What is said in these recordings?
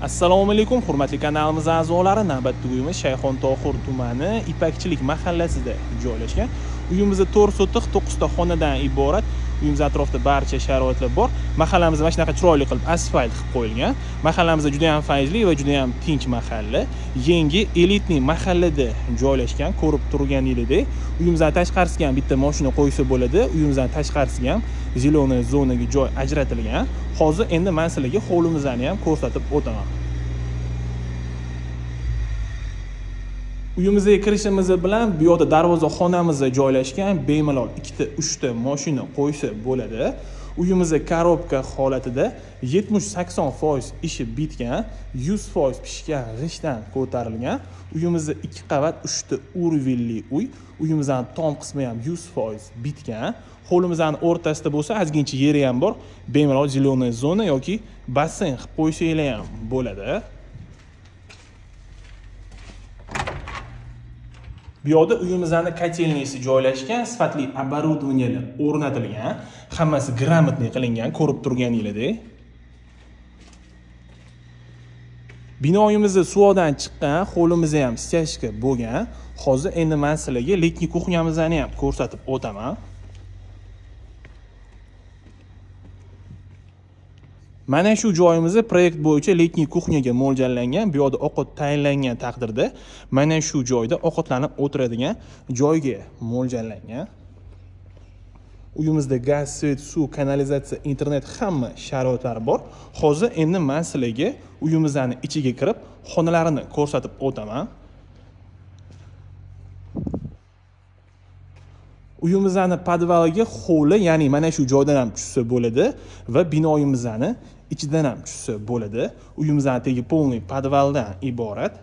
assalomu alaykum hurmatli kanalimiz a'zolari. Navbatdagi uyimiz shayxon tohir tumani ipakchilik mahallasida joylashgan. Uyimizda to'rt sotix to'qqizta xonadan iborat uyimiz atrofida barcha sharoitlar bor. Mahallamizda mana shunaqa chiroyli qilib asfalt qilib qo'yilgan. Mahallamizda juda yam fayzli va juda yam tinch mahalla. Yangi elitniy mahallada joylashgan ko'rib turganingizdek uyimizdan tashqarisiga ham bitta moshina qo'ysa bo'ladi. Uyimizdan tashqarisiga ham зеленая zonaga joy ajratilgan. Hozir endi man sizlarga hovlimizni ham ko'rsatib o'taman. Uyimizga kirishimiz bilan bu yoqda darvoza xonamiz joylashgan bemalol ikkita uchta moshina qo'ysa bo'ladi. Uyimizda korobka holatida yetmish sakson foiz ishi bitgan yuz foiz pishgan g'ishtdan ko'tarilgan. Uyimizda ikki qavat uchta urvilli uy. Uyimizni tom qismi ham yuz foiz bitgan. Hovlimizni o'rtasida bo'lsa ozgincha yeri ham bor. Bemalol зеленая zona yoki basseyn qilib qo'ysanglar ham bo'ladi. Bu yoqda uyimizni kotelniysi joylashgan sifatli оборудованиелар o'rnatilgan hammasi грамотный qilingan ko'rib turganinglardek binoyimizni suvodan chiqqan hovlimiz ham stяжка bo'lgan. Hozir endi man sizlarga letniy kuxnyamizni ham ko'rsatib o'taman. Mana shu joyimizni proyekt bo'yicha letniy kuxnyaga mo'ljallangan bu yoqda ovqat tayinlangan taqdirda mana shu joyda ovqatlanib o'tiradigan joyga mo'ljallangan. Uyimizda gaz svet suv kanalizatsiya internet hamma sharoitlari bor. Hozir endi man sizlarga uyimizni ichiga kirib xonalarini ko'rsatib o'taman. Uyimizni podvaliga hovli ya'ni mana shu joydan ham tushsa bo'ladi va binoyimizni ichidan ham tushsa bo'ladi. Uyimizni tegi полный podvaldan iborat.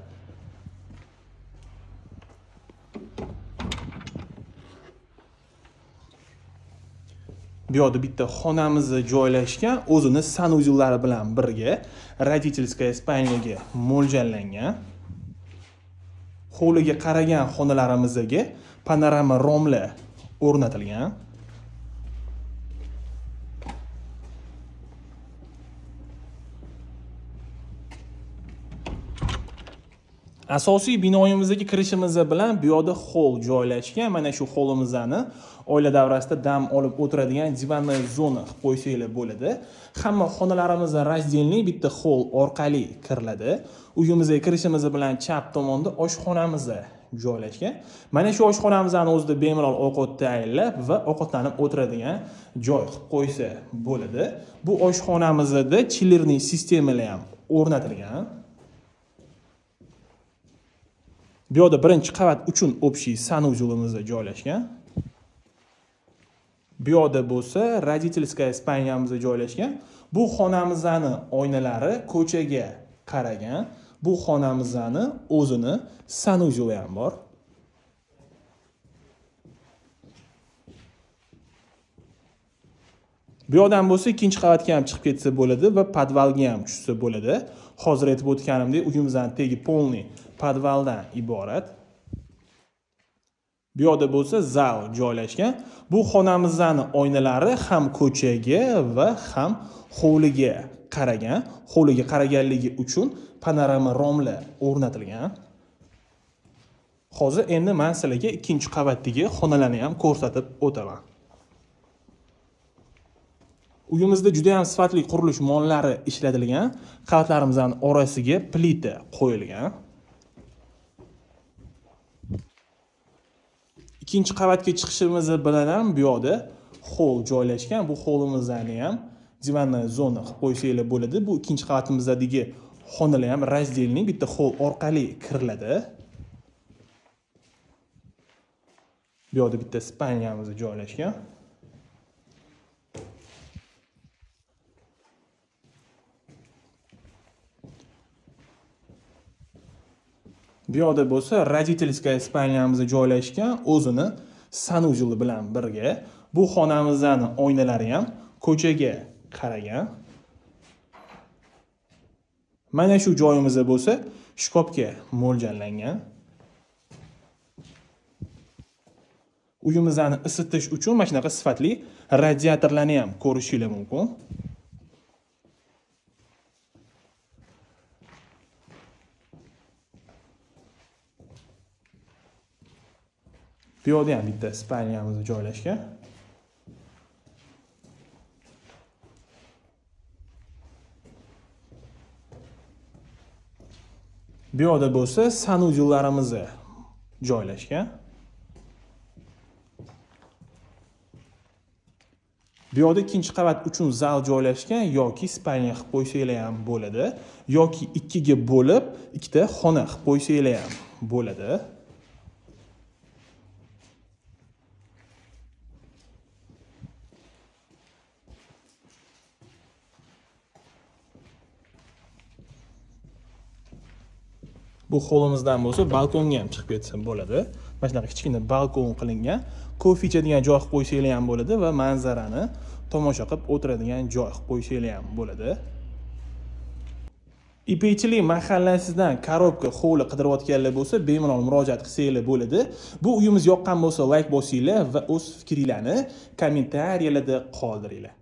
Bu yoqda bitta xonamiz joylashgan o'zini sanuzellari bilan birga родительская spalniyaga mo'ljallangan. Hovliga qaragan xonalarimizga panorama romlar o'rnatilgan. Asosiy binoyimizga kirishimiz bilan bu yoqda xoll joylashgan. Mana shu xollimizni oila davrasida dam olib o'tiradigan divanная zona qilib qo'ysanglar bo'ladi. Hamma xonalarimiz раздельный bitta xoll orqali kiriladi. Uyimizga kirishimiz bilan chap tomonda oshxonamiz joylashgan. Mana shu oshxonamizni o'zida bemalol ovqat tayyorlab va ovqatlanib o'tiradigan joy qilib qo'ysa bo'ladi. Bu oshxonamizda chillerniy sistemalar ham o'rnatilgan. Bu yoqda birinchi qavat uchun общий санузелimizda joylashgan. Bu yoqda bo'lsa родительская spalnyamiz joylashgan. Bu xonamizni oynalari ko'chaga qaragan. Bu xonamizni o'zini sanuzeli ham bor. Bu yoqdan bo'lsa ikkinchi qavatga ham chiqib ketsa bo'ladi va podvalga ham tushsa bo'ladi. Hozir aytib o'tganimdek uyimizni tegi полный podvaldan iborat. Bu yoqda bo'lsa zal joylashgan. Bu xonamizni oynalari ham ko'chaga va ham hovliga qaragan. Hovliga qaraganligi uchun panorama romlar o'rnatilgan. Hozir endi man sizlarga ikkinchi qavatdagi xonalarni ham ko'rsatib o'taman. Uyimizda juda yam sifatli qurilish mollari ishlatilgan. Qavatlarimizni orasiga plita qo'yilgan. Ikkinchi qavatga chiqishimiz bilan ham bu yoqda xoll joylashgan. Bu holimizni ham divanni zona qilib qo'ysanglar bo'ladi. Bu ikkinchi qavatimizdagi xonalar ham razdelniy bitta xoll orqali kiriladi. Bu yoqda bitta spaniyamiz joylashgan. Bu yoqda bo'lsa родительская spalnyamiz joylashgan o'zini sanuzyuli bilan birga bu xonamizni oynalari ham ko'chaga qaragan. Mana shu joyimizda bo'lsa shkopga mo'ljallangan. Uyimizni isitish uchun mana shunaqa sifatli radiatorlarni ham ko'rishinglar mumkin. Bu yoqda ham bitta spalnyamiz joylashgan. Bu yoqda bo'lsa sanuzellarimiz joylashgan. Bu yoqda ikkinchi qavat uchun zal joylashgan yoki spalniya qilib qo'ysanglar ham bo'ladi yoki ikkiga bo'lib ikkita xona qilib qo'ysanglar ham bo'ladi. Bu hovlimizdan bo'lsa balkonga ham chiqib ketsa bo'ladi. Mana shunaqa kichkina balkon qilingan kofe ichadigan joy qilib qo'ysanglar ham bo'ladi va manzarani tomosha qilib o'tiradigan joy qilib qo'ysanglar ham bo'ladi. Ipakchilik mahallasidan korobka hovli qidirayotganlar bo'lsa bemalol murojaat qilsanglar bo'ladi. Bu uyimiz yoqqan bo'lsa layk bosinglar va o'z fikringlarni kommentariyalarda qoldiringlar.